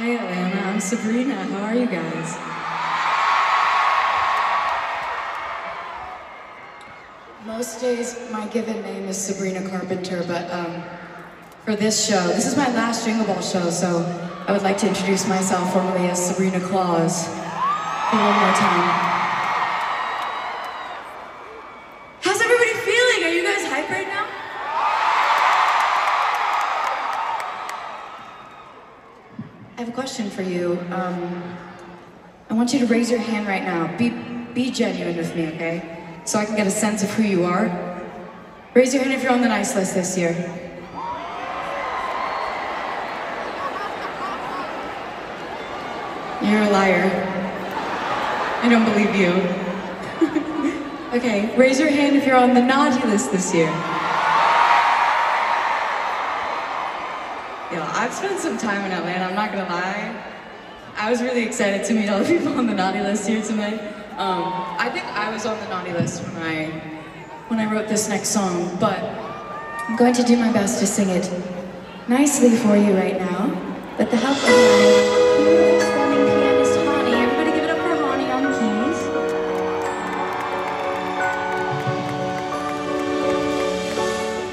Hi, Atlanta. I'm Sabrina. How are you guys? Most days, my given name is Sabrina Carpenter, but um, for this show, this is my last Jingle Ball show, so I would like to introduce myself formally as Sabrina Claus one more time. How's everybody feeling? Are you guys hype right now? I have a question for you. Um, I want you to raise your hand right now. Be, be genuine with me, okay? So I can get a sense of who you are. Raise your hand if you're on the nice list this year. You're a liar. I don't believe you. okay, raise your hand if you're on the naughty list this year. Yeah, I've spent some time in Atlanta, I'm not gonna lie. I was really excited to meet all the people on the naughty list here tonight. Um, I think I was on the naughty list when I when I wrote this next song, but I'm going to do my best to sing it nicely for you right now. With the help of my stunning pianist Hani. Everybody give it up for Hani on keys.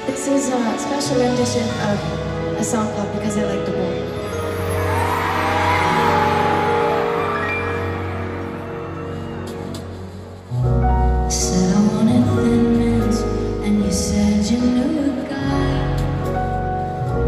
This is a special rendition of a song called Because I Liked a Boy.